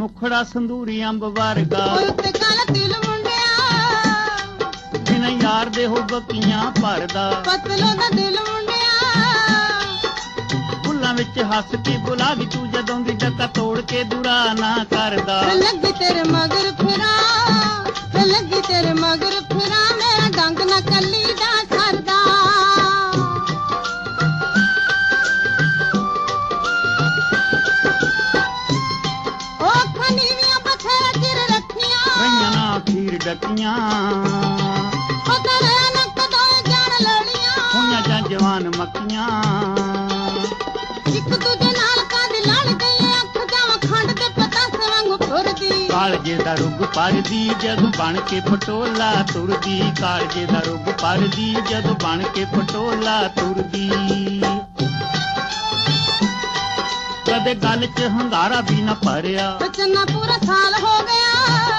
ਮੁਖੜਾ ਸੰਧੂਰੀ ਅੰਬ ਵਰਗਾ। ਉੱਤੇ ਕਾਲਾ ਤਿਲ ਮੁੰਡਿਆ। ਬਿਨ ਯਾਰ ਦੇ ਹੋ ਬਕੀਆਂ ਭਰਦਾ। ਪਤਲੋ ਦਾ ਦਿਲ ਮੁੰਡਿਆ। ਫੁੱਲਾਂ ਵਿੱਚ ਹੱਸ ਕੇ ਬੁਲਾ ਗਈ ਤੂੰ ਜਦੋਂ ਦੀ ਡੱਕਾ ਤੋੜ ਕੇ ਦੁਰਾ ਨਾ ਕਰਦਾ। ਵੇ ਲੱਗੀ ਤੇਰੇ ਮਗਰ ਫਿਰਾਂ ਵੇ ਲੱਗੀ ਤੇਰੇ ਮਗਰ ਫਿਰਾਂ ਮੇਰਾ ਡੰਗ ਨਾ ਕੱਲੀ ਦਾ ਖੀਰ ਡੱਕੀਆਂ ਓ ਤੇਰੇ ਨੱਕ ਦੋਏ ਜਾਣ ਲੜੀਆਂ ਹੋਈਆਂ ਜਾਂ ਜਵਾਨ ਮੱਕੀਆਂ ਇੱਕ ਦੂਜੇ ਨਾਲ ਕੰਧ ਲੜ ਗਈ ਅੱਖ ਜਾਵਾਂ ਖੰਡ ਤੇ ਪਤਾਸੇ ਵਾਂਗੂ ਫੁਰਦੀ ਕਾਲਜੇ ਦਾ ਰੁੱਗ ਪਰਦੀ ਜਦ ਬਣ ਕੇ ਪਟੋਲਾ ਤੁਰਦੀ ਕਾਲਜੇ ਦਾ ਰੁੱਗ ਪਰਦੀ ਜਦ ਬਣ ਕੇ ਪਟੋਲਾ ਤੁਰਦੀ ਕਦੇ ਗੱਲ 'ਚ ਹੰਗਾਰਾ ਵੀ ਨਾ ਭਰਿਆ ਬਚਨਾ ਪੂਰਾ ਸਾਲ ਹੋ ਗਿਆ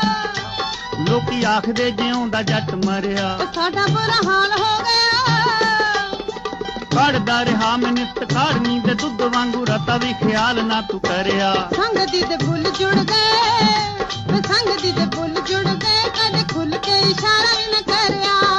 ਲੋਕੀ ਆਖਦੇ ਜਿਉਂਦਾ ਜੱਟ ਮਰਿਆ। ਸਾਡਾ ਬੁਰਾ ਹਾਲ ਹੋ ਗਿਆ। ਕੱਢਦਾ ਰਿਹਾ ਮਿੰਟ ਕਾੜਨੀ ਦੇ ਦੁੱਧ ਵਾਂਗੂ ਰਤਾ ਵੀ ਖਿਆਲ ਨਾ ਤੂੰ ਕਰਿਆ। ਸੰਗ ਦੀ ਤੇ ਫੁੱਲ ਜੁੜ ਗਏ ਵੇ ਸੰਗ ਦੀ ਤੇ ਫੁੱਲ ਜੁੜ ਗਏ ਕਦੇ ਖੁੱਲ ਕੇ ਇਸ਼ਾਰਾ ਵੀ ਨਾ ਕਰਿਆ।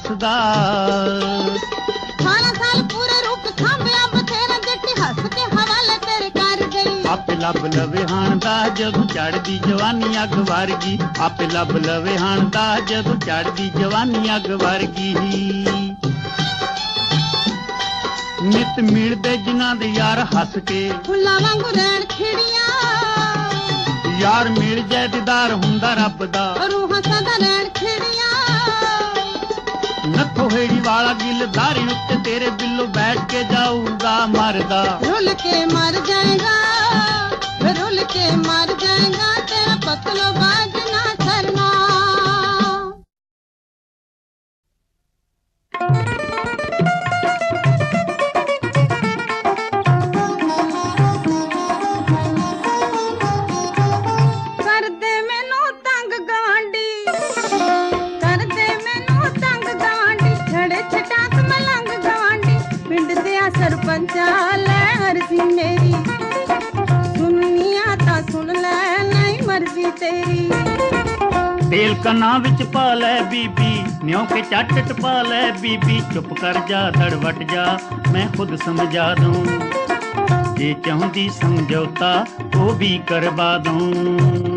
ਹੱਸਦਾ ਸਾਰਾ ਸਾਲ ਪੂਰੇ ਰੂਪ ਸਾਂਭਿਆ ਬਥੇਰਾ ਜੱਟੀ ਹੱਸ ਕੇ ਹਵਾਲੇ ਤੇਰੇ ਕਰ ਗਈ ਆਪੇ ਲੱਭ ਲਵੇ ਹਾਣਦਾ ਜਦੋਂ ਚੜਦੀ ਜਵਾਨੀ ਅੱਗ ਵਰਗੀ ਆਪੇ ਲੱਭ ਲਵੇ ਹਾਣਦਾ ਜਦੋਂ ਚੜਦੀ ਜਵਾਨੀ ਅੱਗ ਵਰਗੀ ਨਿਤ ਮਿਲਦੇ ਜਿਨ੍ਹਾਂ ਦੇ ਯਾਰ ਹੱਸ ਕੇ ਫੁੱਲਾਂ ਵਾਂਗੂ ਰਹਿਣ ਖਿੜੀਆਂ ਯਾਰ ਮਿਲ ਜਾਏ ਦੀਦਾਰ ਹੁੰਦਾ ਰੱਬ ਦਾ ਰੂਹਾਂ ਸਦਾ ਰਹਿਣ ਖਿੜੀਆਂ ਨੱਥੋ ਹੇੜੀ ਵਾਲਾ ਗਿੱਲ ਧਾਰੀ ਉੱਤੇ ਤੇਰੇ ਬਿੱਲੋ ਬੈਠ ਕੇ ਜਾਊਗਾ ਮਰਦਾ ਰੁੱਲ ਕੇ ਮਰ ਜਾਏਗਾ ਵੇ ਰੁੱਲ ਕੇ ਮਰ ਜਾਏਗਾ ਤੇਰਾ ਪਤਲੋ ਬਾਜ ਚੁੱਪ ਕਰ ਜਾ ਧੜਵਟ ਜਾ ਮੈਂ ਖੁਦ ਸਮਝਾ ਦੂੰ ਜੇ ਚਾਹੁੰਦੀ ਸਮਝੌਤਾ ਉਹ ਵੀ ਕਰਵਾ ਦੂੰ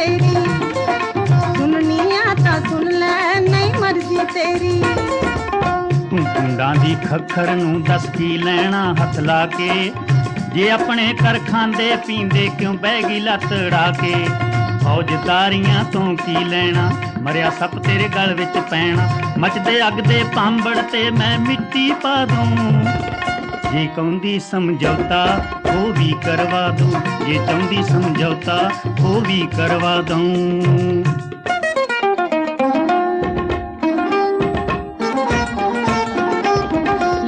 ਤੇਰੀ। ਸੁਣਨੀ ਆ ਤਾਂ ਸੁਣ ਲੈ, ਨਹੀਂ ਮਰਜ਼ੀ ਤੇਰੀ। ਤੂੰ ਕੁੰਡਾਂ ਦੀ ਖੱਖਰ ਨੂੰ ਦੱਸ ਕੀ ਲੈਣਾ ਹੱਥ ਲਾ ਕੇ? ਜੇ ਆਪਣੇ ਕਰ ਖਾਂਦੇ, ਪੀਂਦੇ ਕਿਉਂ ਬਹਿ ਗਈ ਲੱਤ ੜਾ ਕੇ? ਫੌਜਦਾਰੀਆਂ ਤੋਂ ਕੀ ਲੈਣਾ? ਮਰਿਆ ਸੱਪ ਤੇਰੇ ਗਲ ਵਿੱਚ ਪੈਣਾ। ਮਚਦੇ ਅੱਗ ਦੇ ਪਾਂਬੜ ਤੇ ਮੈਂ ਮਿੱਟੀ ਪਾ ਦੂੰ। ਜੇ ਕਹੁੰਦੀ ਸਮਝੌਤਾ ਉਹ ਵੀ ਕਰਵਾ ਦੂੰ ਜੇ ਚਾਹੁੰਦੀ ਸਮਝੌਤਾ ਉਹ ਵੀ ਕਰਵਾ ਦੂੰ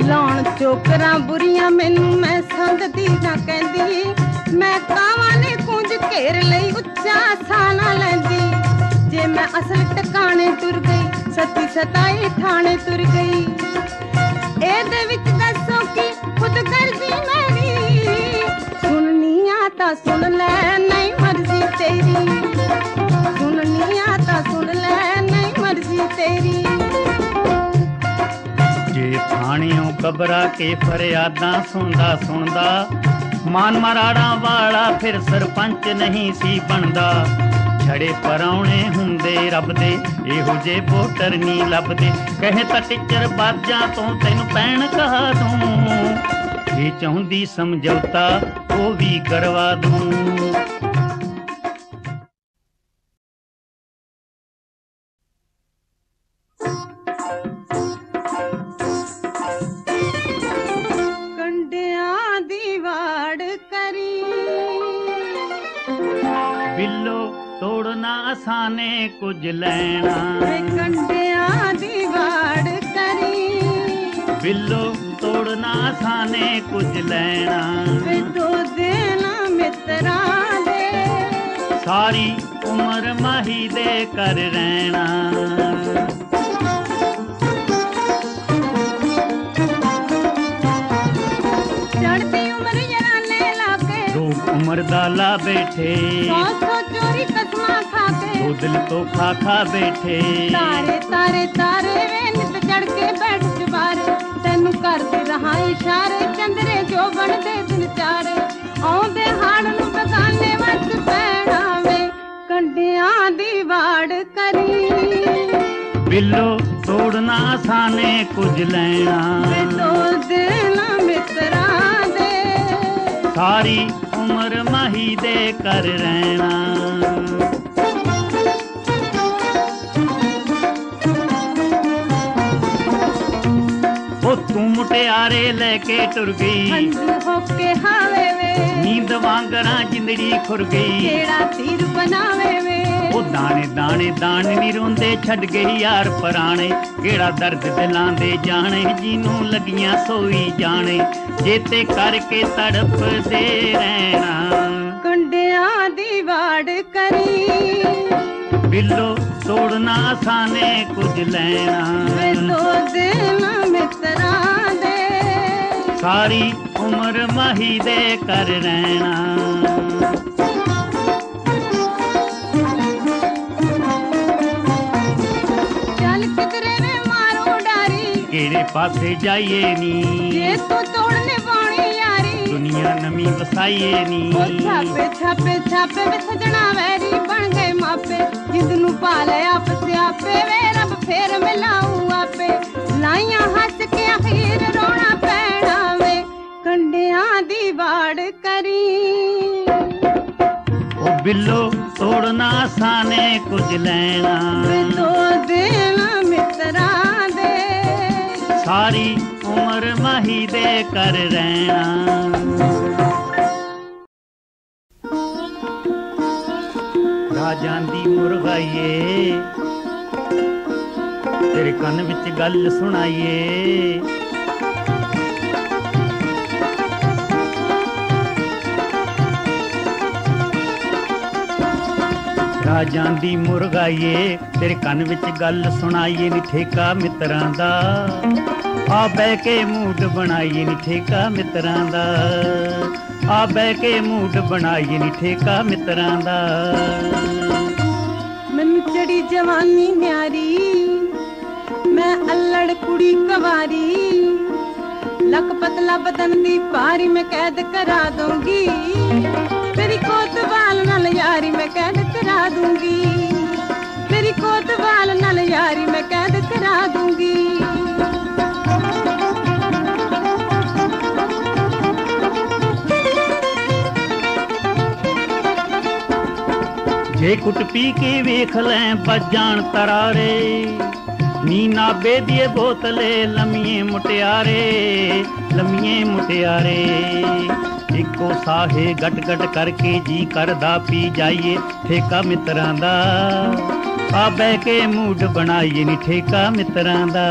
ਲਾਉਣ ਚੋਕਰਾਂ ਬੁਰੀਆਂ ਮੈਨੂੰ ਮੈਂ ਸੰਗਦੀ ਨਾ ਕਹਿੰਦੀ ਮੈਂ ਕਾਵਾਂ ਨੇ ਕੁੰਜ ਘੇਰ ਲਈ ਉੱਚਾ ਸਾਨਾ ਲੈਂਦੀ ਜੇ ਮੈਂ ਅਸਲ ਟਿਕਾਣੇ ਤੁਰ ਗਈ ਸੱਤੀ ਸਤਾਈ ਥਾਣੇ ਤੁਰ ਗਈ ਇਹਦੇ ਵਿੱਚ ਦੱਸੋ ਕਿ ਖੁਦ ਕਰਦੀ ਮੇਰੀ ਸੁਣਨੀ ਆ ਤਾਂ ਸੁਣ ਲੈ ਨਹੀਂ ਮਰਜ਼ੀ ਤੇਰੀ ਸੁਣਨੀ ਆ ਤਾਂ ਸੁਣ ਲੈ ਨਹੀਂ ਮਰਜ਼ੀ ਤੇਰੀ ਜੇ ਥਾਣਿਓਂ ਕਬਰਾ ਕੇ ਫਰਿਆਦਾਂ ਸੁਣਦਾ ਸੁਣਦਾ ਮਾਨ ਮਰਾੜਾ ਵਾਲਾ ਫਿਰ ਸਰਪੰਚ ਨਹੀਂ ਸੀ ਬਣਦਾ ਛੜੇ ਪਰਾਉਣੇ ਹੁੰਦੇ ਰੱਬ ਦੇ ਇਹੋ ਜੇ ਵੋਟਰ ਨਹੀਂ ਲੱਭਦੇ ਕਹੇ ਤਾਂ ਟੀਚਰ ਬਾਜਾਂ ਤੋਂ ਤੈਨੂੰ ਪੈਣ ਕਹਾ ਦੂੰ जे चाहूंदी समझौता वो भी करवा दूँ ਸਾਨੇ ਕੁਝ ਲੈਣਾ ਕੰਡਿਆਂ ਦੀ ਵਾੜ ਕਰੀ ਬਿੱਲੋ छोड़ना साने कुछ लेना। तो देना मित्रा दे। सारी उम्र माही दे कर रहना। चढ़ती उम्र जराने बैठे। चोरी खा के तो दिल तो खा खा बैठे। तारे तारे तारे ਤੈਨੂੰ ਕਰਦੇ ਰਹਾ ਇਸ਼ਾਰੇ ਚੰਦਰੇ ਜੋ ਬਣਦੇ ਦਿਨ ਚਾਰੇ। ਆਉਂਦੇ ਹਾੜ ਨੂੰ ਬਗਾਨੇ ਵੱਸ ਪੈਣਾ ਵੇ ਕੰਡਿਆਂ ਦੀ ਵਾੜ ਕਰੀ। ਬਿੱਲੋ ਤੋੜਨਾ ਆਸਾਨੇ ਕੁਝ ਲੈਣਾ। ਦੋ ਦਿਨ ਮਿੱਤਰਾਂ ਦੇ। ਸਾਰੀ ਉਮਰ ਮਾਹੀ ਦੇ ਕਰ ਰਹਿਣਾ। ਤੂੰ ਮੁਟਿਆਰੇ ਲੈ ਕੇ ਟੁਰ ਗਈ। ਹੰਝੂ ਹੋ ਕੇ ਹਾਵੇ ਵੇ। ਨੀਂਦ ਵਾਂਗਰਾਂ ਜਿੰਦੜੀ ਖੁਰ ਗਈ। ਕਿਹੜਾ ਤੀਰ ਬਣਾਵੇ ਵੇ। ਉਹ ਦਾਣੇ ਦਾਣੇ ਦਾਣ ਨੀ ਰੋਂਦੇ ਛੱਡ ਗਈ ਯਾਰ ਪਰਾਣੇ। ਕਿਹੜਾ ਦਰਦ ਦਿਲਾਂ ਦੇ ਜਾਣੇ ਜਿਹਨੂੰ ਲੱਗੀਆਂ ਸੋਈ ਜਾਣੇ। ਜੇਤੇ ਕਰਕੇ ਤੜਪਦੇ ਰਹਿਣਾ। ਕੰਡਿਆਂ ਦੀ ਵਾੜ ਕਰੀ। बिल्लो तोड़ना आसान कुछ लेना। तो देना मित्रा दे। सारी उम्र मही दे कर रहना। तेरे पास जाइए नी। ये तो तोड़ने पानी यारी। दुनिया नमी बसाइए नी। छापे छापे छापे में सजना वैरी बन गए मापे। ਜਿੰਦ ਨੂੰ ਪਾ ਲੈ ਆਪ ਸਿਆਪੇ ਵੇ ਰੱਬ ਫੇਰ ਮਿਲਾਊ ਆਪੇ। ਲਾਈਆਂ ਹੱਸ ਕੇ ਅਖੀਰ ਰੋਣਾ ਪੈਣਾ ਵੇ ਕੰਡਿਆਂ ਦੀ ਵਾੜ ਕਰੀ। ਉਹ ਬਿੱਲੋ ਤੋੜਨਾ ਆਸਾਨੇ ਕੁਝ ਲੈਣਾ। ਵੇ ਦੋ ਦਿਨ ਮਿੱਤਰਾਂ ਦੇ। ਸਾਰੀ ਉਮਰ ਮਾਹੀ ਦੇ ਕਰ ਰਹਿਣਾ। ਰਾਜਾਂ ਦੀ ਮੁਰਗਾਈਏ ਤੇਰੇ ਕੰਨ ਵਿੱਚ ਗੱਲ ਸੁਣਾਈਏ ਰਾਜਾਂ ਦੀ ਮੁਰਗਾਈਏ ਤੇਰੇ ਕੰਨ ਵਿੱਚ ਗੱਲ ਸੁਣਾਈਏ ਨੀ ਠੇਕਾ ਮਿੱਤਰਾਂ ਦਾ ਆ ਬਹਿ ਕੇ ਮੂਡ ਬਣਾਈਏ ਨੀ ਠੇਕਾ ਮਿੱਤਰਾਂ ਦਾ ਆ ਬਹਿ ਕੇ ਮੂਡ ਬਣਾਈਏ ਨੀ ਠੇਕਾ ਮਿੱਤਰਾਂ ਦਾ ਮੈਨੂੰ जवानी न्यारी, मैं अल्लड़ कुड़ी कवारी। लक पतला बदन दी पारी मैं कैद करा दूँगी। तेरी कोतवाल नल यारी मैं कैद करा दूँगी। तेरी कोतवाल नल यारी मैं कैद करा दूँगी। ਜੇ ਕੁੱਟ ਪੀ ਕੇ ਵੇਖ ਲੈ ਵੱਜਾਣ ਤਰਾਰੇ ਨੀ ਨਾ ਬੇਦੀਏ ਬੋਤਲੇ ਲੰਮੀਏ ਮੁਟਿਆਰੇ ਲੰਮੀਏ ਮੁਟਿਆਰੇ ਇੱਕੋ ਸਾਹੇ ਗਟ ਗਟ ਕਰਕੇ ਜੀ ਕਰਦਾ ਪੀ ਜਾਈਏ ਠੇਕਾ ਮਿੱਤਰਾਂ ਦਾ ਆ ਬਹਿ ਕੇ ਮੂਡ ਬਣਾਈਏ ਨੀ ਠੇਕਾ ਮਿੱਤਰਾਂ ਦਾ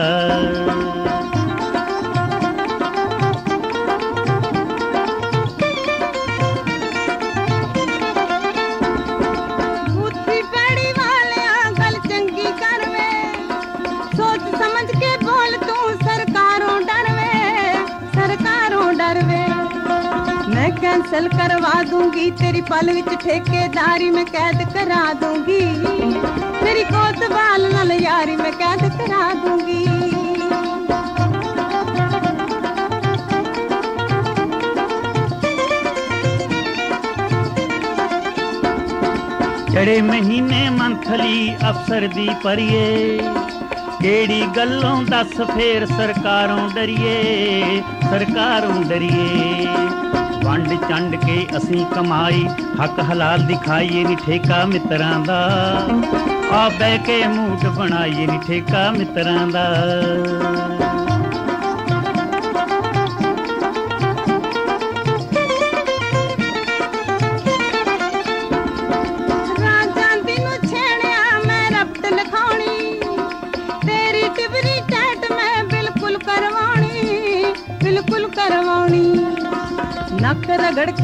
ਮੈਂ ਕੈਂਸਲ ਕਰਵਾ ਦੂੰਗੀ ਤੇਰੀ ਪਲ ਵਿੱਚ ਠੇਕੇਦਾਰੀ ਮੈਂ ਕੈਦ ਕਰਾ ਦੂੰਗੀ ਤੇਰੀ ਕੋਤਵਾਲ ਨਾਲ ਯਾਰੀ ਮੈਂ ਕੈਦ ਕਰਾ ਦੂੰਗੀ ਚੜੇ ਮਹੀਨੇ ਮੰਥਲੀ ਅਫਸਰ ਦੀ ਪਰੀਏ ਕਿਹੜੀ ਗੱਲੋਂ ਦੱਸ ਫੇਰ ਸਰਕਾਰੋਂ ਡਰੀਏ ਸਰਕਾਰੋਂ ਡਰੀਏ ਵੰਡ ਚੰਡ ਕੇ ਅਸੀਂ ਕਮਾਈ ਹੱਕ ਹਲਾਲ ਦਿਖਾਈਏ ਨੀ ਠੇਕਾ ਮਿੱਤਰਾਂ ਦਾ ਆ ਬਹਿ ਕੇ ਮੂਡ ਬਣਾਈਏ ਨੀ ਠੇਕਾ ਮਿੱਤਰਾਂ ਦਾ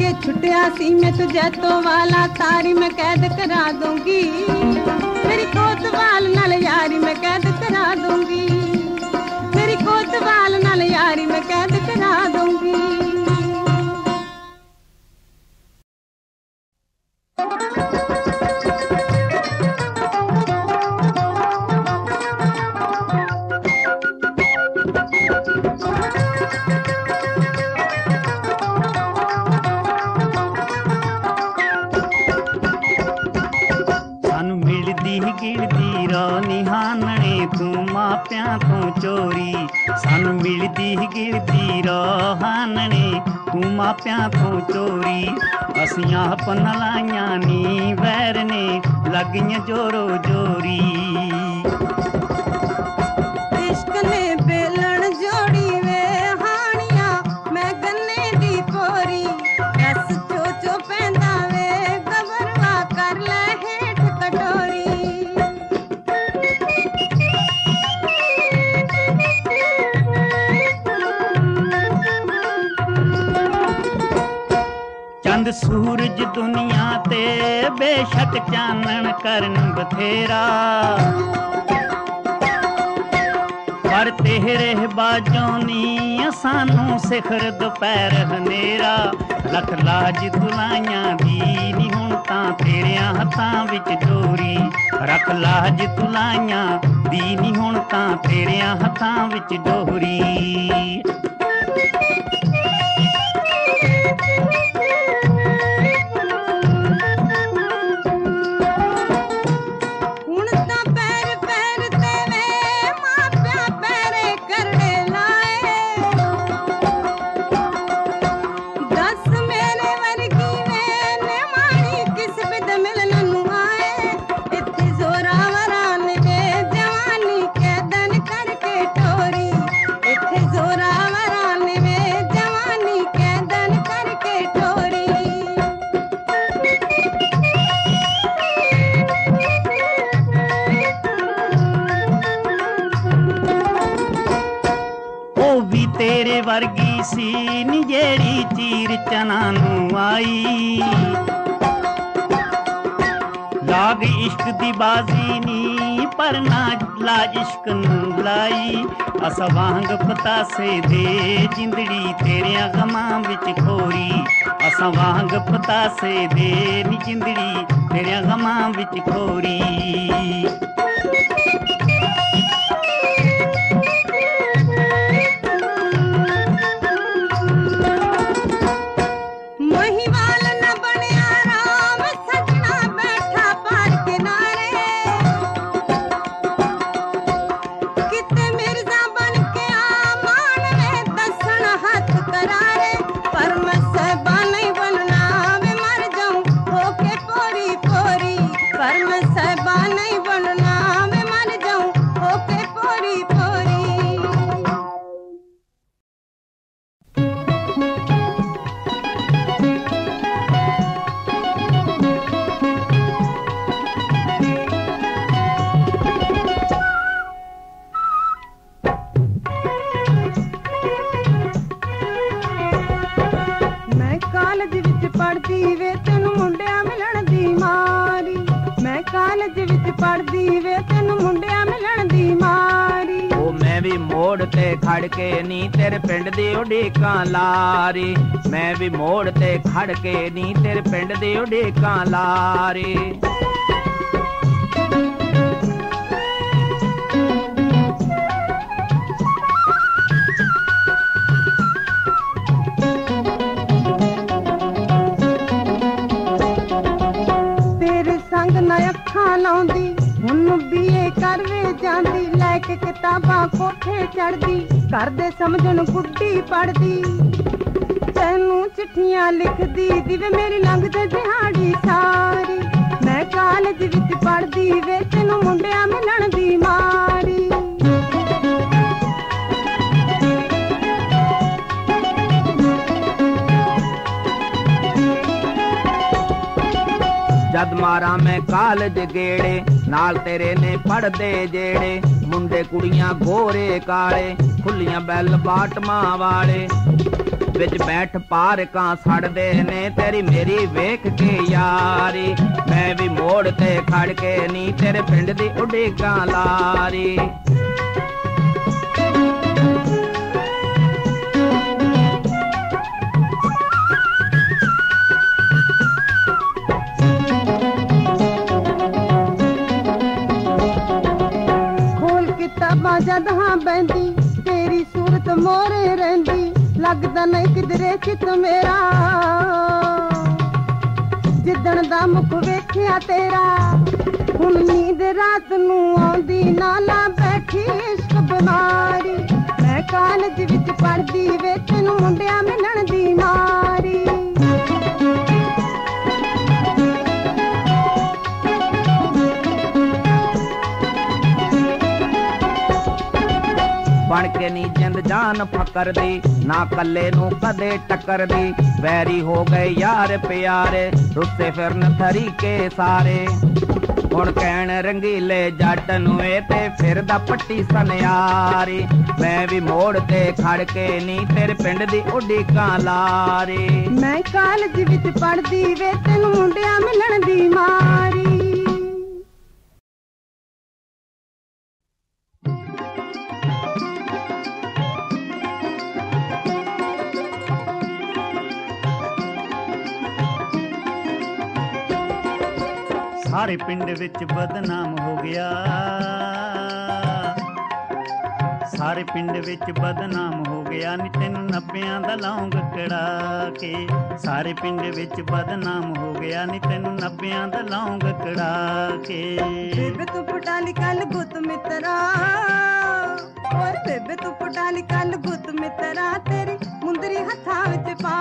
के छुटिया सी मैं तुझे तो वाला तारी मैं कैद करा दूँगी। मेरी कोतवाल नाल यारी मैं कैद करा दूँगी। मेरी कोतवाल नाल यारी मैं कैद करा दूँगी। பண்ணலாம் ਬੇਸ਼ੱਕ ਚਾਨਣ ਕਰਨ ਬਥੇਰਾ। ਪਰ ਤੇਰੇ ਬਾਝੋਂ ਨੀ ਸਾਨੂੰ ਸਿਖਰ ਦੁਪਹਿਰ ਹਨੇਰਾ। ਲੱਖ ਲਾਜ ਤੁਲਾਈਆਂ ਦੀ ਨੀ ਹੁਣ ਤਾਂ ਤੇਰਿਆਂ ਹੱਥਾਂ ਵਿੱਚ ਡੋਰੀ ਰੱਖ ਲਾਜ ਤੁਲਾਈਆਂ ਦੀ ਨੀ ਹੁਣ ਤਾਂ ਤੇਰਿਆਂ ਹੱਥਾਂ ਵਿੱਚ ਡੋਰੀ। आई। लाग इश्क दी बाजी नी, पर ना लाज इश्क लाई अस वांग पतासे दे, जिंदड़ी तेरिया गमां विच खोरी। अस वांग पतासे दे, नी जिंदड़ी तेरिया गमां विच खोरी। ਤੇ ਖੜ ਕੇ ਨੀ ਤੇਰੇ ਪਿੰਡ ਦੀ ਉਡੀਕਾਂ ਲਾਰੇ। ਮੈਂ ਵੀ ਮੋੜ ਤੇ ਖੜ ਕੇ ਨੀ ਤੇਰੇ ਪਿੰਡ ਦੀ ਉਡੀਕਾਂ ਲਾਰੇ। ਤੇਰੇ ਸੰਗ ਨਾ ਅੱਖਾਂ ਲਾਉਂਦੀ, ਹੁਣ ਬੀਏ ਕਰਵੇ ਜਾਂਦੀ। ਲੈ ਕੇ ਕਿਤਾਬਾਂ ਕੋਠੇ ਚੜਦੀ ਕਰਦੇ ਸਮਝਣ ਗੁੱਡੀ ਪੜਦੀ ਤੈਨੂੰ ਚਿੱਠੀਆਂ ਲਿਖਦੀ, ਦਿਵੇ ਮੇਰੀ ਲੰਘਦੇ ਦਿਹਾੜੀ ਸਾਰੀ। ਮੈਂ ਕਾਲਜ ਵਿੱਚ ਪੜਦੀ ਵੇ ਤੈਨੂੰ ਮੁੰਡਿਆਂ ਮਿਲਣ ਦੀ ਮਾਰੀ। ਜਦ ਮਾਰਾਂ ਮੈਂ ਕਾਲਜ ਗੇੜੇ, ਨਾਲ ਤੇਰੇ ਨੇ ਪੜਦੇ ਜਿਹੜੇ ਮੁੰਡੇ ਕੁੜੀਆਂ ਗੋਰੇ ਕਾਲੇ, ਖੁੱਲੀਆਂ ਬੈਲ ਬਾਟਮਾਂ ਵਾਲੇ। ਵਿੱਚ ਬੈਠ ਪਾਰਕਾਂ ਕਾਂ ਨੇ, ਤੇਰੀ ਮੇਰੀ ਵੇਖ ਕੇ ਯਾਰੀ। ਮੈਂ ਵੀ ਮੋੜ ਤੇ ਖੜ ਕੇ ਨੀ, ਤੇਰੇ ਪਿੰਡ ਦੀ ਉਡੀਕਾਂ ਲਾਰੀ। ਕਿਤਾਬਾਂ ਬੈਂਦੀ ਤੇਰੀ ਸੂਰਤ ਮੋਰੇ ਰਹਿੰਦੀ, ਲੱਗਦਾ ਨਹੀਂ ਕਿਧਰੇ ਚਿਤ ਮੇਰਾ। ਜਿੱਦਣ ਦਾ ਮੁਖ ਵੇਖਿਆ ਤੇਰਾ, ਹੁਣ ਨੀਂਦ ਰਾਤ ਨੂੰ ਆਉਂਦੀ, ਨਾਲਾ ਬੈਠੀ ਇਸ਼ਕ ਬਿਮਾਰੀ। ਮੈਂ ਕਾਲਜ ਵਿੱਚ ਪੜਦੀ ਵੇਚ ਨੂੰ ਮੁੰਡਿਆਂ ਮਿਲਣ ਦੀ ਮਾਰੀ। ਬਣ ਕੇ ਨੀ ਜਿੰਦ ਜਾਨ ਫਕਰਦੀ, ਨਾ ਕੱਲੇ ਨੂੰ ਕਦੇ ਟੱਕਰਦੀ। ਵੈਰੀ ਹੋ ਗਏ ਯਾਰ ਪਿਆਰੇ, ਰੁੱਸੇ ਫਿਰਨ ਤਰੀਕੇ ਸਾਰੇ। ਹੁਣ ਕਹਿਣ ਰੰਗੀਲੇ ਜੱਟ ਨੂੰ ਇਹ ਤੇ ਫਿਰਦਾ ਪੱਟੀ ਸਨਿਆਰੀ। ਮੈਂ ਵੀ ਮੋੜ ਤੇ ਖੜ ਕੇ ਨੀ ਤੇਰੇ ਪਿੰਡ ਦੀ ਉਡੀ ਲਾਰੀ। ਮੈਂ ਕਾਲਜ ਵਿੱਚ ਪੜਦੀ ਵੇ, ਤੈਨੂੰ ਮੁੰਡਿਆਂ ਮਿਲਣ ਦੀ ਮਾਰੀ। ਸਾਰੇ ਪਿੰਡ ਵਿੱਚ ਬਦਨਾਮ ਹੋ ਗਿਆ। ਸਾਰੇ ਪਿੰਡ ਵਿੱਚ ਬਦਨਾਮ ਹੋ ਗਿਆ। ਨੀ ਤੈਨੂੰ ਨੱਬਿਆਂ ਦਾ ਲੌਂਗ ਕੜਾ ਕੇ। ਸਾਰੇ ਪਿੰਡ ਵਿੱਚ ਬਦਨਾਮ ਹੋ ਗਿਆ। ਨੀ ਤੈਨੂੰ ਨੱਬਿਆਂ ਦਾ ਲੌਂਗ ਕੜਾ ਕੇ। ਬੇਬੇ ਤੂੰ ਪਟਾਲੀ ਕੱਲ ਗੁੱਤ ਮਿੱਤਰਾ। ਓਏ ਬੇਬੇ ਤੂੰ ਪਟਾਲੀ ਕੱਲ ਗੁੱਤ ਮਿੱਤਰਾ। ਤੇਰੀ ਮੁੰਦਰੀ ਹੱਥਾਂ ਵਿੱਚ ਪਾ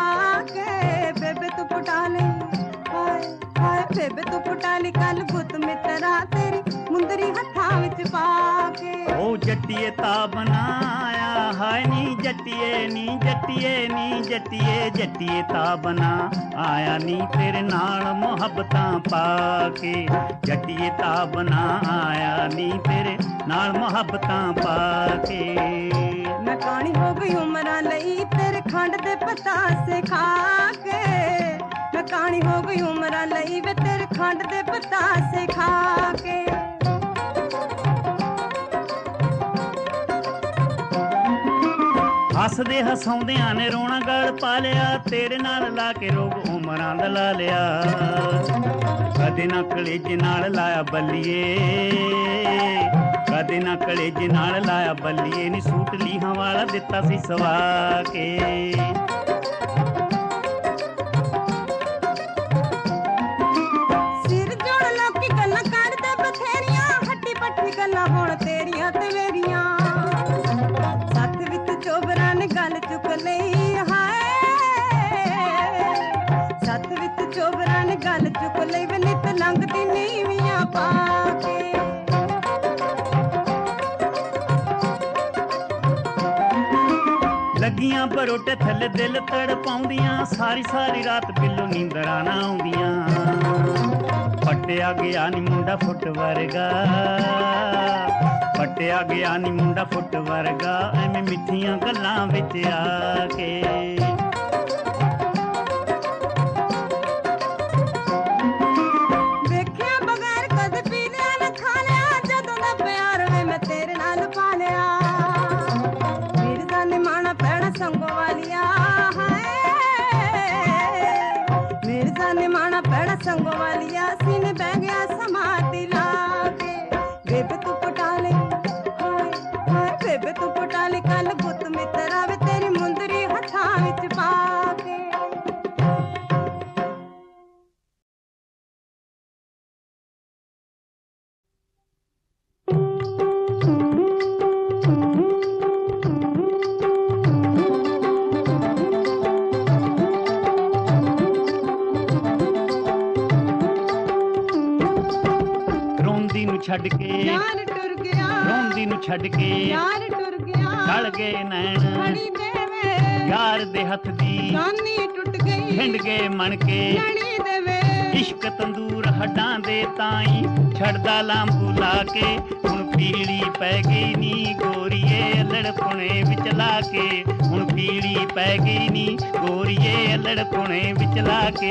ਕੇ। ਬੇਬੇ ਤੂੰ ਪਟਾਲੀ ਹਾਏ ਬੇਬੇ ਤੂੰ ਪਟਾਲੀ ਕੱਲ ਗੁੱਤ ਮਿੱਤਰਾ ਤੇਰੀ ਮੁੰਦਰੀ ਹੱਥਾਂ ਵਿੱਚ ਪਾ ਕੇ। ਉਹ ਜੱਟੀਏ ਤਾਂ ਬਣਾਇਆ ਹਾਏ ਨੀ ਜੱਟੀਏ ਨੀ ਜੱਟੀਏ ਨੀ ਜੱਟੀਏ ਜੱਟੀਏ ਤਾਂ ਬਣਾ ਆਇਆ ਨੀ ਤੇਰੇ ਨਾਲ ਮੁਹੱਬਤਾਂ ਪਾ ਕੇ। ਜੱਟੀਏ ਤਾਂ ਬਣਾ ਆਇਆ ਨੀ ਤੇਰੇ ਨਾਲ ਮੁਹੱਬਤਾਂ ਪਾ ਕੇ। ਮੈਂ ਕਾਣੀ ਹੋ ਗਈ ਉਮਰਾਂ ਲਈ ਤੇਰੇ ਖੰਡ ਦੇ ਪਤਾਸੇ ਖਾ ਕੇ। ਮੈਂ ਕਾਣੀ ਹੋ ਗਈ ਉਮਰਾਂ ਲਈ ਵੇ ਖੰਡ ਦੇ ਪਤਾਸੇ ਖਾ ਕੇ। ਹੱਸਦੇ ਹਸਾਉਂਦਿਆਂ ਨੇ ਰੋਣਾ ਗਲ ਪਾ ਲਿਆ, ਤੇਰੇ ਨਾਲ ਲਾ ਕੇ ਰੋਗ ਉਮਰਾਂ ਦਾ ਲਾ ਲਿਆ। ਕਦੇ ਨਾ ਕਲੇਜ ਨਾਲ ਲਾਇਆ ਬੱਲੀਏ, ਕਦੇ ਨਾ ਕਲੇਜ ਨਾਲ ਲਾਇਆ ਬੱਲੀਏ, ਨੀ ਸੂਟ ਲੀਹਾਂ ਵਾਲਾ ਦਿੱਤਾ ਸੀ ਸਵਾ ਕੇ। ਲੱਗੀਆਂ ਬਰੋਟੇ ਥੱਲੇ ਦਿਲ ਤੜਪਾਉਂਦੀਆਂ। ਸਾਰੀ ਸਾਰੀ ਰਾਤ ਬਿੱਲੋ ਨੀਂਦਰਾਂ ਨਾ ਆਉਂਦੀਆਂ। ਪੱਟਿਆ ਗਿਆ ਨੀ ਮੁੰਡਾ ਫੁੱਟ ਵਰਗਾ। ਪੱਟਿਆ ਗਿਆ ਨੀ ਮੁੰਡਾ ਫੁੱਟ ਵਰਗਾ। ਐਵੇਂ ਮਿੱਠੀਆਂ ਗੱਲਾਂ ਵਿੱਚ ਆ ਕੇ ਛੱਡ ਕੇ ਯਾਰ ਟੁਰ ਗਿਆ ਛਲ ਗਏ ਨੈਣ ਖੜੀ ਦੇਵੇ ਯਾਰ ਦੇ ਹੱਥ ਦੀ ਜਾਨੀ ਟੁੱਟ ਗਈ ਖਿੰਡ ਗਏ ਮਣ ਕੇ ਲੜੀ ਦੇਵੇ ਇਸ਼ਕ ਤੰਦੂਰ ਹੱਡਾਂ ਦੇ ਤਾਈ ਛੱਡਦਾ ਲਾਂਬੂ ਲਾ ਕੇ ਹੁਣ ਪੀਲੀ ਪੈ ਗਈ ਨੀ ਗੋਰੀਏ ਲੜਪੁਣੇ ਵਿੱਚ ਲਾ ਕੇ ਹੁਣ ਪੀਲੀ ਪੈ ਗਈ ਨੀ ਗੋਰੀਏ ਲੜਪੁਣੇ ਵਿੱਚ ਲਾ ਕੇ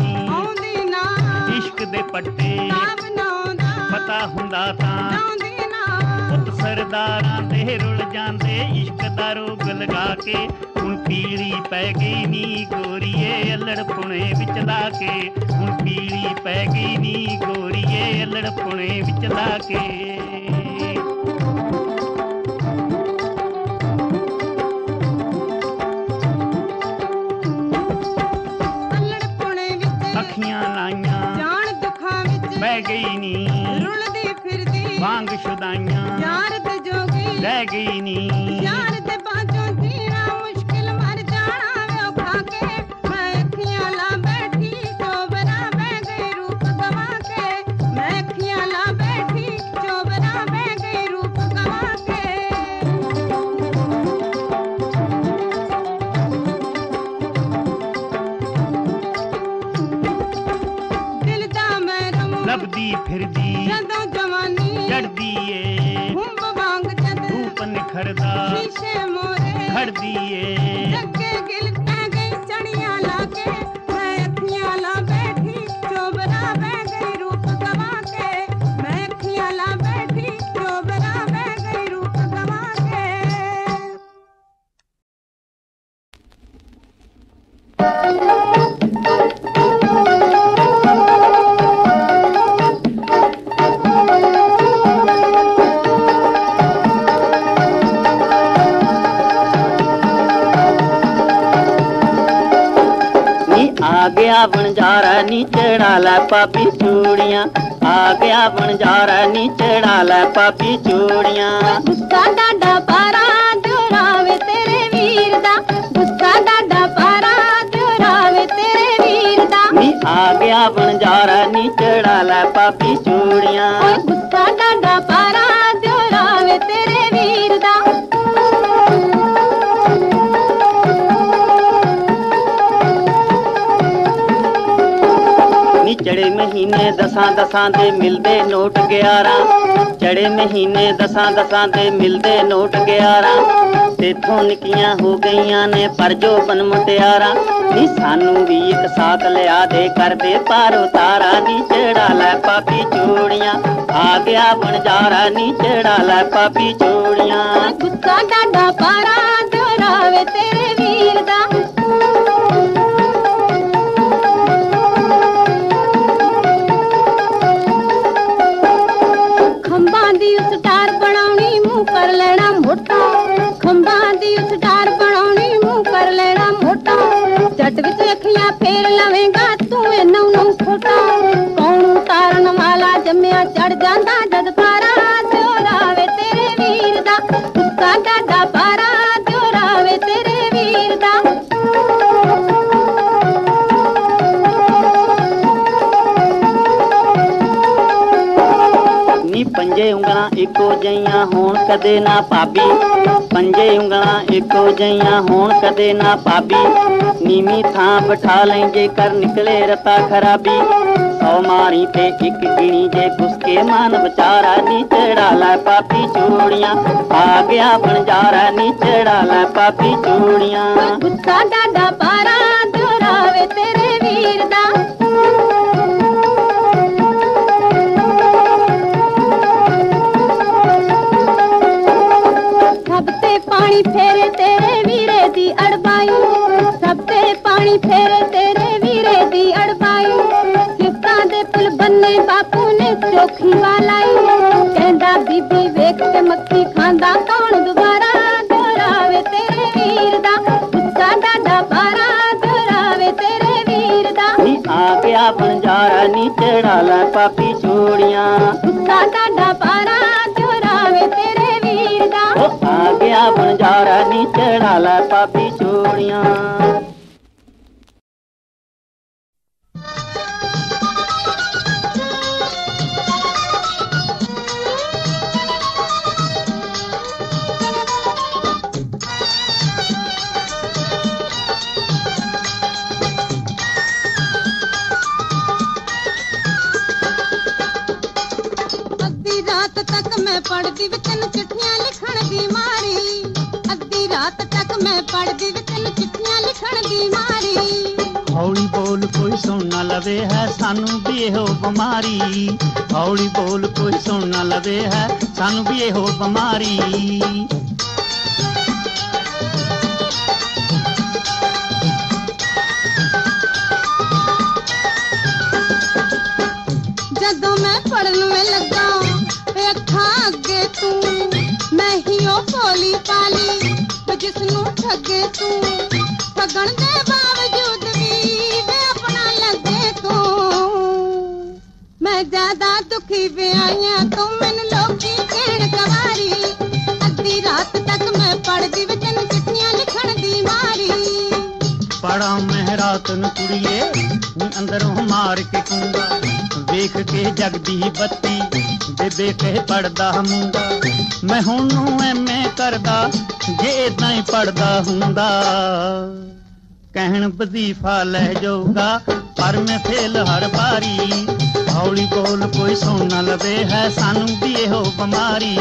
ਦੇ ਪੱਟੇ। ਪਤਾ ਹੁੰਦਾ ਤਾਂ। ਪੁੱਤ ਸਰਦਾਰਾਂ ਦੇ ਰੁਲ ਜਾਂਦੇ ਇਸ਼ਕ ਦਾ ਰੋਗ ਲਗਾ ਕੇ। ਹੁਣ ਪੀਲੀ ਪੈ ਗਈ ਨੀ ਗੋਰੀਏ ਅਲੜ ਪੁਣੇ ਵਿੱਚ ਲਾ ਕੇ। ਹੁਣ ਪੀਲੀ ਪੈ ਗਈ ਨੀ ਗੋਰੀਏ ਅਲੜ ਪੁਣੇ ਵਿੱਚ ਲਾ ਕੇ। शुदाइयाँ रह गई नी भर दिए गया बनजारा नी चढ़ा लै पापी चूड़िया। आ गया बनजारा नीचड़ा लै पापी चूड़िया। गुस्सा पारा जोरावे तेरे वीर दा। पारा जोरावे तेरे वीर आ गया बनजारा नी लै पापी चूड़िया। गुस्सा डाडा ਚੜੇ ਮਹੀਨੇ ਦਸਾਂ ਦਸਾਂ ਦੇ ਮਿਲਦੇ ਨੋਟ 11 ਚੜੇ ਮਹੀਨੇ ਦਸਾਂ ਦਸਾਂ ਦੇ ਮਿਲਦੇ ਨੋਟ 11 ਤੇਥੋਂ ਨਿੱਕੀਆਂ ਹੋ ਗਈਆਂ ਨੇ ਪਰ ਜੋ ਬਨ ਮੁਟਿਆਰਾਂ, ਨੀ ਸਾਨੂੰ ਵੀ ਇੱਕ ਸਾਥ ਲਿਆ ਦੇ ਕਰਦੇ ਪਾਰ ਉਤਾਰਾ, ਨੀ ਚੜਾ ਲੈ ਪਾਪੀ ਚੂੜੀਆਂ, ਆ ਗਿਆ ਬਣਜਾਰਾ ਨੀ ਚੜਾ ਲੈ ਪਾਪੀ ਚੂੜੀਆਂ। ਓਏ ਡਾਡਾ ਪਾਰਾ रखिया, फेर लवेगा, तू नौ नौ खोटा कौन उतारन वाला जम्या चढ़ जांदा, जद पारा त्यो तेरे वीर दा। उसका पारा त्यो तेरे वीर दा। नी पंजे उंगला इको जइया होण कदे ना पाबी पंजे उंगला एको जइया होण कदे ना पाबी धीमी थाप ठा लेंगे कर निकले रता खराबी सौ मारी ते एक गिणी जे घुसके मान बचारा नीचे डाला पापी चूड़िया आ गया बंजारा नीचे डाला पापी चूड़िया गुस्सा डाडा पारा दोरावे लाई कहंदा वीर दा गुस्सा ला पापी चूड़ियाँ गुस्सा डाडा बारा दोरावे तेरे वीर दा आ गया बनजारा नी चढ़ा ला पापी चूड़ियाँ ਪੜਦੀ ਵੀ ਤੈਨੂੰ ਚਿੱਠੀਆਂ ਲਿਖਣ ਦੀ ਮਾਰੀ ਅੱਧੀ ਰਾਤ ਤੱਕ ਮੈਂ ਪੜਦੀ ਵੀ ਤੈਨੂੰ ਚਿੱਠੀਆਂ ਲਿਖਣ ਦੀ ਮਾਰੀ ਹੌਲੀ ਬੋਲ ਕੋਈ ਸੁਣ ਨਾ ਲਵੇ ਹੈ ਸਾਨੂੰ ਵੀ ਇਹੋ ਬਿਮਾਰੀ ਹੌਲੀ ਬੋਲ ਕੋਈ ਸੁਣ ਨਾ ਲਵੇ ਹੈ ਸਾਨੂੰ ਵੀ ਇਹੋ ਬਿਮਾਰੀ ਭੋਲੀ ਪਾਲੀ ਵੇ ਜਿਸ ਨੂੰ ਠੱਗੇ ਤੂੰ ਠੱਗਣ ਦੇ ਬਾਵਜੂਦ ਵੀ ਵੇ ਆਪਣਾ ਲੱਗੇ ਤੂੰ ਮੈਂ ਜ਼ਿਆਦਾ ਦੁਖੀ ਵੇ ਆਈਆਂ ਤੂੰ ਮੈਨੂੰ ਲੋਕੀ ਕਹਿਣ ਗਵਾਰੀ ਅੱਧੀ ਰਾਤ ਤੱਕ ਮੈਂ ਪੜਦੀ ਵੇ ਤੈਨੂੰ ਚਿੱਠੀਆਂ ਲਿਖਣ ਦੀ ਮਾਰੀ ਪੜਾ ਮੈਂ ਰਾਤ ਨੂੰ ਕੁੜੀਏ ਨੀ ਅੰਦਰੋਂ ਮਾਰ ਕੇ ਕੁੰਗਾ ਵੇਖ ਕੇ ਜਗਦੀ ਬੱਤੀ ਬੇਬੇ ਕਹਿ ਪੜਦਾ ਮੁੰਡਾ ਮੈਂ ਹੁਣ ਨੂੰ ਐਵੇਂ ਕਰਦਾ ਜੇ ਇਦਾਂ ਹੀ ਪੜਦਾ ਹੁੰਦਾ ਕਹਿਣ ਵਜ਼ੀਫਾ ਲੈ ਜਾਊਗਾ ਪਰ ਮੈਂ ਫੇਲ ਹਰ ਵਾਰੀ ਹੌਲੀ ਬੋਲ ਕੋਈ ਸੁਣ ਨਾ ਲਵੇ ਹੈ ਸਾਨੂੰ ਵੀ ਇਹੋ ਬਿਮਾਰੀ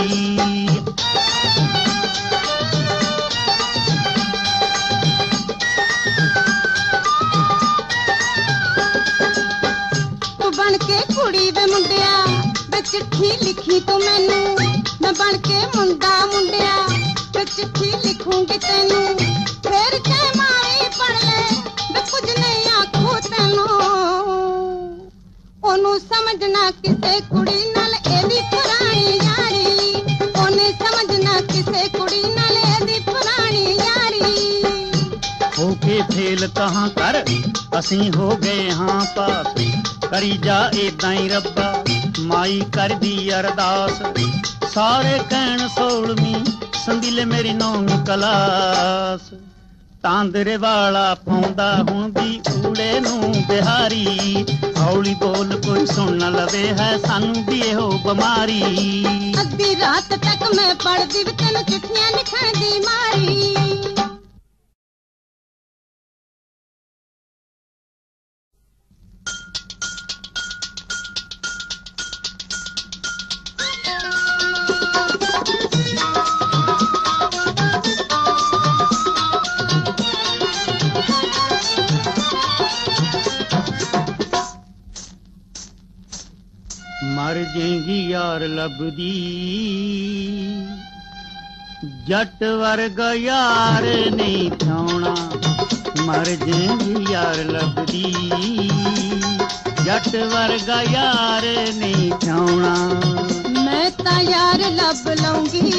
ਵੇ ਚਿੱਠੀ ਲਿਖੀ ਤੂੰ ਮੈਨੂੰ ਮੈਂ ਬਣ ਕੇ ਮੁੰਡਾ ਮੁੰਡਿਆ ਵੇ ਚਿੱਠੀ ਲਿਖੂੰਗੀ ਤੈਨੂੰ ਫੇਰ ਕੇ ਮਾਰੀ ਪੜ ਲੈ ਵੇ ਕੁਝ ਨਹੀਂ ਆਖੂ ਤੈਨੂੰ ਉਹਨੂੰ ਸਮਝਣਾ ਕਿਸੇ ਕੁੜੀ ਨਾਲ ਇਹਦੀ ਪੁਰਾਣੀ ਯਾਰੀ ਉਹਨੇ ਸਮਝਣਾ ਕਿਸੇ ਹੋ ਕੇ ਫੇਲ ਕਹਾਂ ਕਰ ਅਸੀਂ ਹੋ ਗਏ ਹਾਂ ਪਾਸ ਕਰੀ ਜਾ ਏਦਾਂ ਹੀ ਰੱਬਾ ਮਾਈ ਕਰਦੀ ਅਰਦਾਸ ਸਾਰੇ ਕਹਿਣ ਸੋਲਵੀਂ ਸੰਦੀਲੇ ਮੇਰੀ ਨੌਵੀਂ ਕਲਾਸ ਤਾਂਦਰੇ ਵਾਲਾ ਪਾਉਂਦਾ ਹੁਣ ਵੀ ਊੜੇ ਨੂੰ ਬਿਹਾਰੀ ਹੌਲੀ ਬੋਲ ਕੋਈ ਸੁਣ ਨਾ ਲਵੇ ਹੈ ਸਾਨੂੰ ਵੀ ਇਹੋ ਬਿਮਾਰੀ ਅੱਧੀ ਰਾਤ ਤੱਕ ਮੈਂ ਪੜਦੀ ਵੀ ਤੈਨੂੰ ਚਿੱਠੀਆਂ ਲਿਖਣ ਦੀ ਮਾਰੀ ਮਰ ਜੇਗੀ ਯਾਰ ਲੱਭਦੀ ਜੱਟ ਵਰਗਾ ਯਾਰ ਨਹੀਂ ਥਾਉਣਾ ਮਰ ਜੇਗੀ ਯਾਰ ਲੱਭਦੀ ਜੱਟ ਵਰਗਾ ਯਾਰ ਨਹੀਂ ਥਾਉਣਾ ਮੈਂ ਤਾਂ ਯਾਰ ਲੱਭ ਲਊਂਗੀ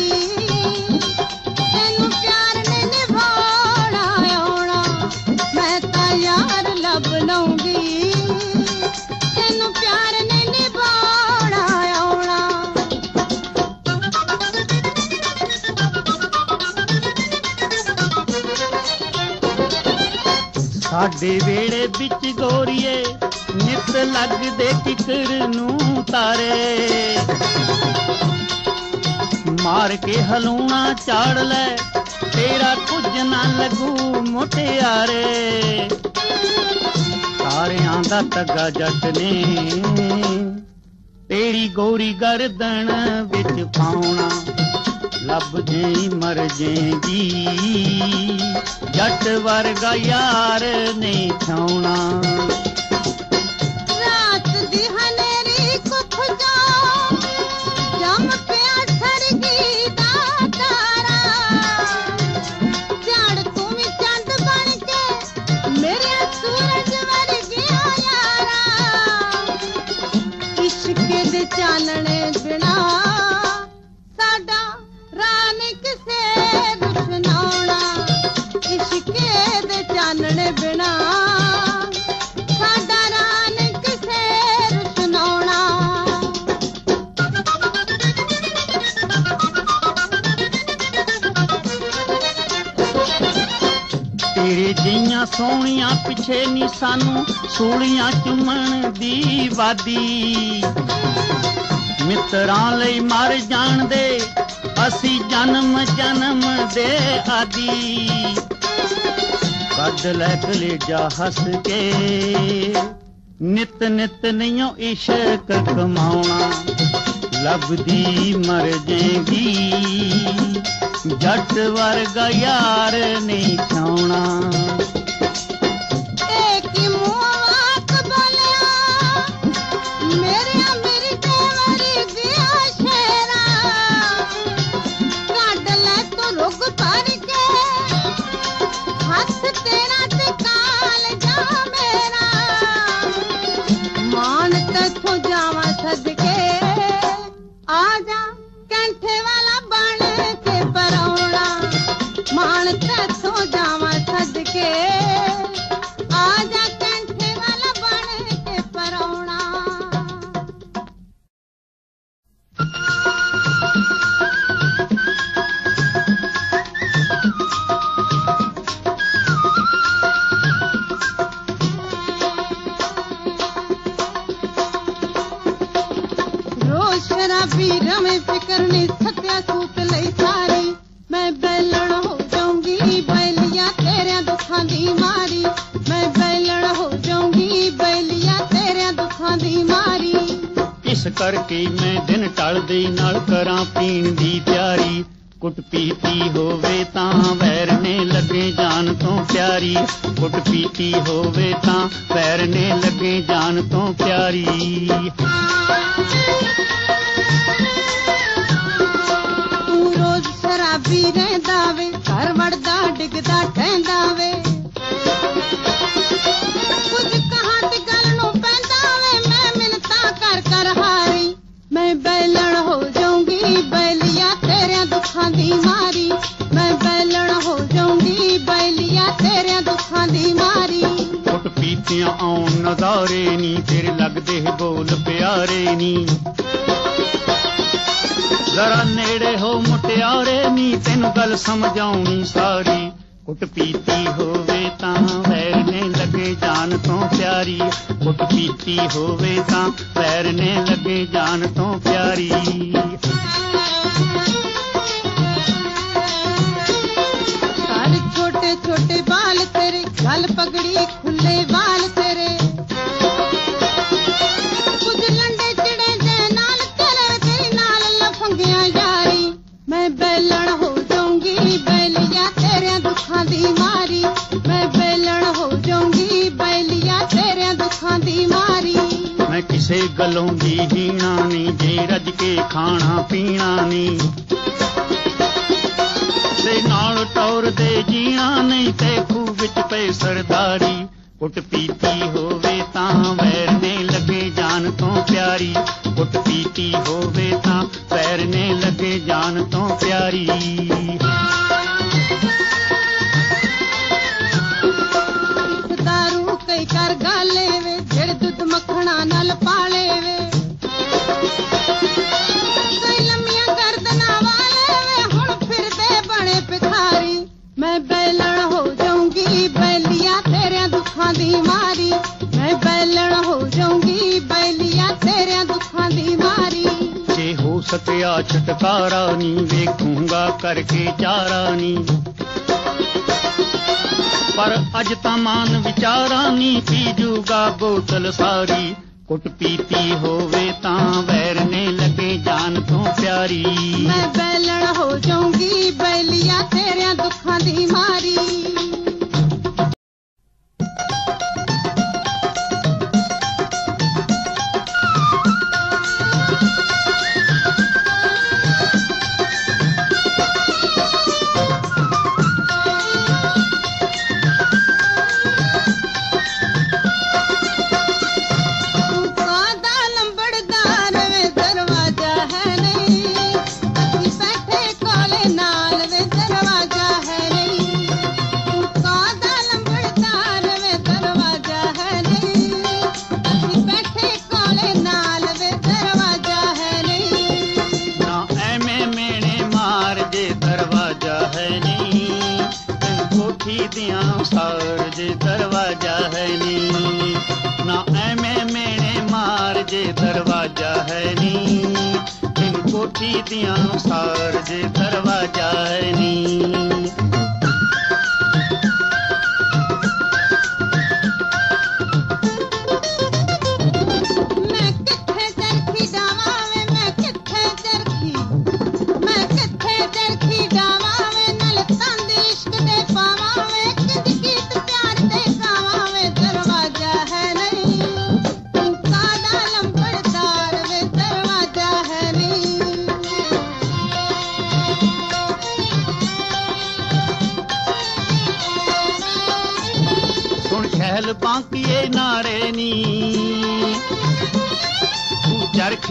ਸਾਡੇ ਵੇੜੇ ਵਿੱਚ ਗੋਰੀਏ, ਨਿਤ ਲੱਗਦੇ ਕਿਕਰ ਨੂੰ ਤਾਰੇ। ਮਾਰ ਕੇ ਹਲੂਣਾ ਚਾੜ ਲੈ, ਤੇਰਾ ਕੁਝ ਨਾ ਲੱਗੂ ਮੁਟਿਆਰੇ। ਸਾਰਿਆਂ ਦਾ ਤੱਗਾ ਜੱਟ ਨੇ, ਤੇਰੀ ਗੋਰੀ ਗਰਦਨ ਵਿੱਚ ਪਾਉਣਾ। ਲੱਭ ਜੇ ਮਰ ਜੇਗੀ ਜੱਟ ਵਰਗਾ ਯਾਰ ਨਹੀਂ ਥਾਉਣਾ। ਤੇਰੇ ਜਈਆਂ ਸੋਹਣੀਆਂ ਪਿੱਛੇ ਨੀ ਸਾਨੂੰ ਸੂਲੀਆਂ ਚੁੰਮਣ ਦੀ ਵਾਦੀ। ਮਿੱਤਰਾਂ ਲਈ ਮਰ ਜਾਣਦੇ, ਅਸੀਂ ਜਨਮ ਜਨਮ ਦੇ ਆਦੀ। ਕੱਢ ਲੈ ਕਲੇਜਾ ਹੱਸ ਕੇ, ਨਿਤ ਨਿਤ ਨਹੀਂ ਇਸ਼ਕ ਕਮਾਉਣਾ। लब मर जेगी जट वर्ग यार नहीं खाना। ਰੋਜ਼ ਸ਼ਰਾਬੀ ਰਵੇਂ ਫਿਕਰ ਨੇ ਸੱਤਿਆ ਸੂਤ ਲਈ ਸਾਰੀ ਮੈਂ ਬੈਲਣ ਹੋ ਜਾਊਂਗੀ ਬੈਲੀਆ ਤੇਰਿਆਂ ਦੁੱਖਾਂ ਦੀ ਮਾਰੀ ਮੈਂ ਬੈਲਣ ਹੋ ਜਾਊਂਗੀ ਬੈਲੀਆ ਤੇਰਿਆਂ ਦੁੱਖਾਂ ਦੀ ਮਾਰੀ ਇਸ ਕਰਕੇ ਮੈਂ ਦਿਨ ਟਲਦੇ ਨਾਲ ਕਰਾਂ ਪੀਣ ਦੀ ਤਿਆਰੀ ਕੁੱਟ ਪੀਤੀ ਹੋਵੇ ਤਾਂ ਵੈਰ ਨੇ ਲੱਗੇ ਜਾਨ ਤੋਂ ਪਿਆਰੀ ਕੁੱਟ ਪੀਤੀ ਹੋਵੇ ਤਾਂ ਵੈਰ ਨੇ ਲੱਗੇ ਜਾਨ ਤੋਂ ਪਿਆਰੀ ਸ਼ਰਾਬੀ ਰਹਿੰਦਾ ਵੇ ਘਰ ਵੜਦਾ, ਡਿੱਗਦਾ ਠਹਿੰਦਾ ਵੇ ਕੁਝ ਕਹਾਂ ਤੇ ਗੱਲ ਨੂੰ ਪੈਂਦਾ ਵੇ ਮੈਂ ਮਿੰਤਾ ਕਰ ਕਰ ਹਾਰੀ। ਮੈਂ ਬੈਲਣ ਹੋ ਜਾਊਂਗੀ, ਬੈਲੀਆ ਤੇਰਿਆਂ ਦੁੱਖਾਂ ਦੀ ਮਾਰੀ। ਮੈਂ ਬੈਲਣ ਹੋ ਜਾਊਂਗੀ, ਬੈਲੀਆ ਤੇਰਿਆਂ ਦੁੱਖਾਂ ਦੀ ਮਾਰੀ। ਕੁੱਟ ਪੀਤਿਆਂ ਆਉਣ ਨਜ਼ਾਰੇ ਨੀ ਤੇਰੇ ਲੱਗਦੇ ਬੋਲ ਪਿਆਰੇ ਨੀ। ਜ਼ਰਾ ਨੇੜੇ ਹੋ ਮੁਟਿਆਰੇ ਨੀ ਤੈਨੂੰ ਗੱਲ ਸਮਝਾਉਣੀ ਸਾਰੀ। ਕੁੱਟ ਪੀਤੀ ਹੋਵੇ ਤਾਂ ਵੈਰ ਨੇ ਲੱਗੇ ਜਾਨ ਤੋਂ ਪਿਆਰੀ। ਕੁੱਟ ਪੀਤੀ ਹੋਵੇ ਤਾਂ ਵੈਰ ਨੇ ਲੱਗੇ ਜਾਨ ਤੋਂ ਪਿਆਰੀ। ਘਰ ਛੋਟੇ ਛੋਟੇ ਬਾਲ ਤੇਰੇ, ਗਲ ਪਗੜੀ ਖੁੱਲੇ ਵਾਲ ਤੇਰੇ। ਗੱਲੋਂ ਦੀ ਹੀਣਾ ਨਹੀਂ ਜੇ ਰੱਜ ਕੇ ਖਾਣਾ ਪੀਣਾ ਨਹੀਂ ਤੇ ਨਾਲ ਟੌਰ ਦੇ ਜੀਣਾ ਨਹੀਂ ਤੇ ਖੂਹ ਵਿੱਚ ਪਏ ਸਰਦਾਰੀ। ਕੁੱਟ ਪੀਤੀ ਹੋਵੇ ਤਾਂ ਵੈਰ ਨੇ ਲੱਗੇ ਜਾਨ ਤੋਂ ਪਿਆਰੀ। ਕੁੱਟ ਪੀਤੀ ਹੋਵੇ ਤਾਂ ਵੈਰ ਨੇ ਲੱਗੇ ਜਾਨ ਤੋਂ ਪਿਆਰੀ। सकया छटकारा नी वेखूँगा करके चारा नी पर अज तमान विचारा नी पी जूगा बोतल सारी। कुट पीती होवे ता वैर ने लगे जान तो प्यारी। मैं बैलण हो जाऊँगी, बैलिया नुसार धर्माचारी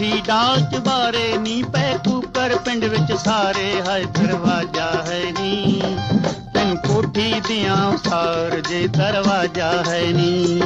ਤੂੰ ਚਰਖੀ ਡਾਲ ਚਬਾਰੇ ਨੀ ਪੈ ਕੂਕਰ ਪਿੰਡ ਵਿੱਚ ਸਾਰੇ ਹਾਏ ਦਰਵਾਜਾ ਹੈ ਨੀ ਤੈਨੂੰ ਕੋਠੀ ਦੀਆਂ ਸਾਰ ਜੇ ਦਰਵਾਜਾ ਹੈ ਨੀ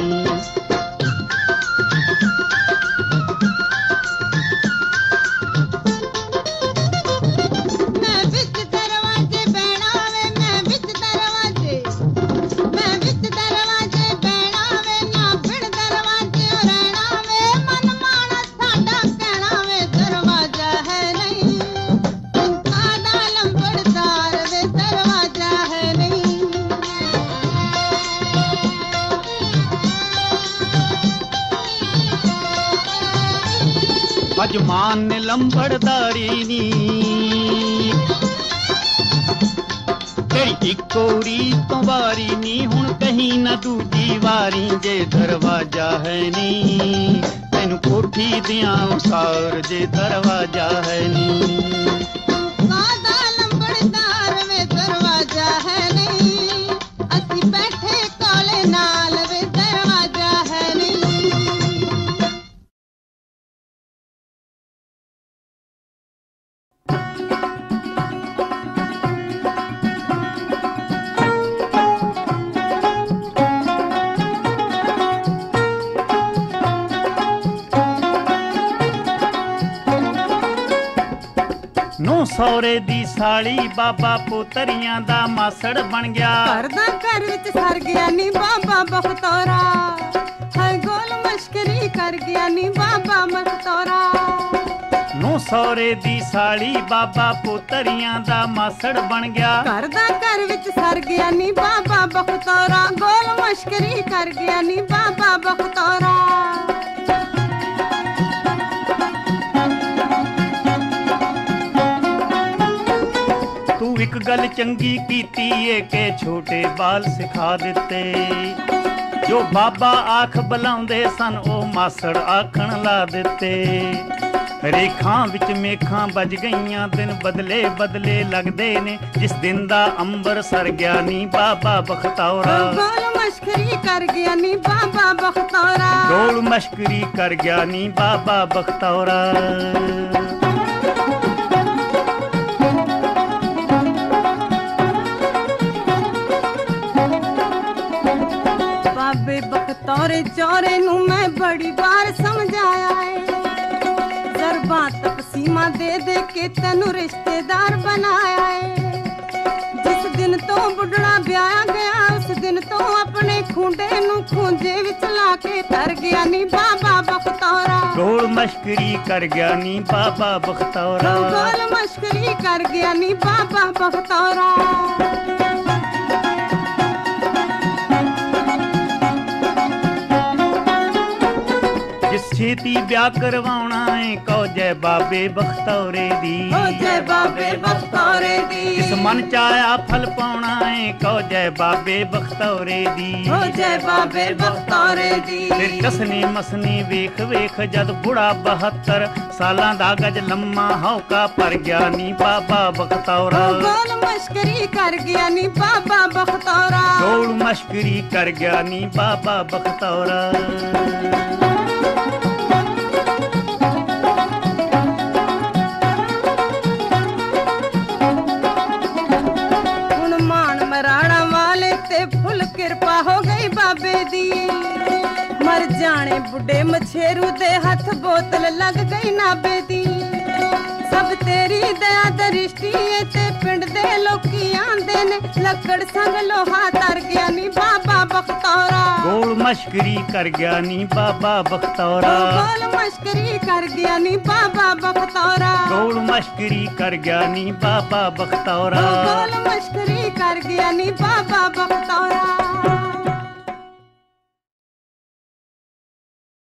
ਅੱਜ ਮਾਨ ਨੇ ਲੰਬੜਦਾਰੀ ਨੀ ਤੇਰੀ ਇੱਕੋਰੀ ਤੋਂ ਵਾਰੀ ਨੀ ਹੁਣ ਕਹੀਂ ਨਾ ਦੂਜੀ ਵਾਰੀ ਜੇ ਦਰਵਾਜਾ ਹੈ ਨੀ ਤੈਨੂੰ ਕੋਠੀ ਦੀਆਂ ਉਸਾਰ ਜੇ ਦਰਵਾਜਾ ਹੈ ਨੀ ਸੌਰੇ ਦੀ ਸਾਲੀ ਬਾਬਾ ਪੋਤਰੀਆਂ ਦਾ ਮਾਸੜ ਬਣ ਗਿਆ। ਘਰ ਦਾ ਘਰ ਵਿੱਚ ਸਰ ਗਿਆ ਨੀ ਬਾਬਾ ਬਖਤੌਰਾ। ਹਾਏ ਗੋਲ ਮਸ਼ਕਰੀ ਕਰ ਗਿਆ ਨੀ ਬਾਬਾ ਮਖਤੌਰਾ ਨੂੰ ਸੌਰੇ ਦੀ ਸਾਲੀ ਬਾਬਾ ਪੋਤਰੀਆਂ ਦਾ ਮਾਸੜ ਬਣ ਗਿਆ। ਘਰ ਦਾ ਘਰ ਵਿੱਚ ਸਰ ਗਿਆ ਨੀ ਬਾਬਾ ਬਖਤੌਰਾ। ਗੋਲ ਮਸ਼ਕਰੀ ਕਰ ਗਿਆ ਨੀ ਤੂੰ ਇੱਕ ਗੱਲ ਚੰਗੀ ਕੀਤੀ ਏ ਕਿ ਛੋਟੇ ਬਾਲ ਸਿਖਾ ਦਿੱਤੇ ਜੋ ਬਾਬਾ ਆਖ ਬੁਲਾਉਂਦੇ ਸਨ ਉਹ ਮਾਸੜ ਆਖਣ ਲਾ ਦਿੱਤੇ ਰੇਖਾਂ ਵਿੱਚ ਮੇਖਾਂ ਵੱਜ ਗਈਆਂ ਦਿਨ ਬਦਲੇ ਬਦਲੇ ਲੱਗਦੇ ਨੇ ਜਿਸ ਦਿਨ ਦਾ ਅੰਬਰ ਸਰ ਗਿਆ ਨੀ ਬਾਬਾ ਬਖਤੌਰਾ ਗੋਲ ਮਸ਼ਕਰੀ ਕਰ ਗਿਆ ਨੀ ਬਾਬਾ ਬਖਤੌਰਾ ਗੋਲ ਮਸ਼ਕਰੀ ਕਰ ਗਿਆ ਨੀ ਬਾਬਾ ਬਖਤੌਰਾ ਬਖਤੌਰੇ ਚੌਰੇ ਨੂੰ ਮੈਂ ਬੜੀ ਵਾਰ ਸਮਝਾਇਆ ਏ। ਜ਼ਰਬਾਂ ਤਕਸੀਮਾਂ ਦੇ ਦੇ ਕੇ ਤੈਨੂੰ ਰਿਸ਼ਤੇਦਾਰ ਬਣਾਇਆ ਏ। ਜਿਸ ਦਿਨ ਤੋਂ ਬੁੱਢੜਾ ਵਿਆਹਿਆ ਗਿਆ ਉਸ ਦਿਨ ਤੋਂ ਆਪਣੇ ਖੁੰਡੇ ਨੂੰ ਖੂੰਜੇ ਵਿੱਚ ਲਾ ਕੇ ਤਰ ਗਿਆ ਨੀ ਬਾਬਾ ਬਖਤੌਰਾ। ਗੋਲ ਮਸ਼ਕਰੀ ਕਰ ਗਿਆ ਨੀ ਬਾਬਾ ਬਖਤੌਰਾ। ਗੋਲ ਮਸ਼ਕਰੀ ਕਰ ਗਿਆ ਨੀ ਬਾਬਾ ਬਖਤੌਰਾ। ਛੇਤੀ ਵਿਆਹ ਕਰਵਾਉਣਾ ਏ ਕਹੋ ਜੈ ਬਾਬੇ ਬਖਤੌਰੇ ਦੀ ਹੋ ਜੈ ਬਾਬੇ ਬਖਤੌਰੇ ਦੀ ਇਸ ਮਨ ਚ ਆਇਆ ਫਲ ਪਾਉਣਾ ਏ ਕਹੋ ਜੈ ਬਾਬੇ ਬਖਤੌਰੇ ਦੀ ਹੋ ਜੈ ਬਾਬੇ ਬਖਤੌਰੇ ਦੀ ਫਿਰ ਕਸਨੇ ਮਸਨੇ ਵੇਖ ਵੇਖ ਜਦ ਬੁੜਾ 72 ਸਾਲਾਂ ਦਾ ਗਜ ਲੰਮਾ ਹੌਕਾ ਪਰ ਗਿਆ ਨੀ ਬਾਬਾ ਬਖਤੌਰਾ ਗੋਲ ਮਸ਼ਕਰੀ ਕਰ ਗਿਆ ਨੀ ਬਾਬਾ ਬਖਤੌਰਾ ਗੋਲ ਮਸ਼ਕਰੀ ਕਰ ਗਿਆ ਨੀ ਬਾਬਾ ਬਖਤੌਰਾ ਜਾਣੇ ਬੁੱਢੇ ਮਛੇਰੂ ਦੇ ਹੱਥ ਬੋਤਲ ਲੱਗ ਗਈ ਨਾਬੇ ਦੀ ਸਭ ਤੇਰੀ ਦਇਆ ਦ੍ਰਿਸ਼ਟੀ ਏ ਤੇ ਪਿੰਡ ਦੇ ਲੋਕੀ ਆਂਦੇ ਨੇ ਲੱਕੜ ਸੰਗ ਲੋਹਾ ਤਰ ਗਿਆ ਨੀ ਬਾਬਾ ਬਖਤੌਰਾ। ਗੋਲ ਮਸ਼ਕਰੀ ਕਰ ਗਿਆ ਨੀ ਬਾਬਾ ਬਖਤੌਰਾ। ਗੋਲ ਮਸ਼ਕਰੀ ਕਰ ਗਿਆ ਨੀ ਬਾਬਾ ਬਖਤੌਰਾ। ਗੋਲ ਮਸ਼ਕਰੀ ਕਰ ਗਿਆ ਨੀ ਬਾਬਾ ਬਖਤੌਰਾ। ਗੋਲ ਮਸ਼ਕਰੀ ਕਰ ਗਿਆ ਨੀ ਬਾਬਾ ਬਖਤੌਰਾ।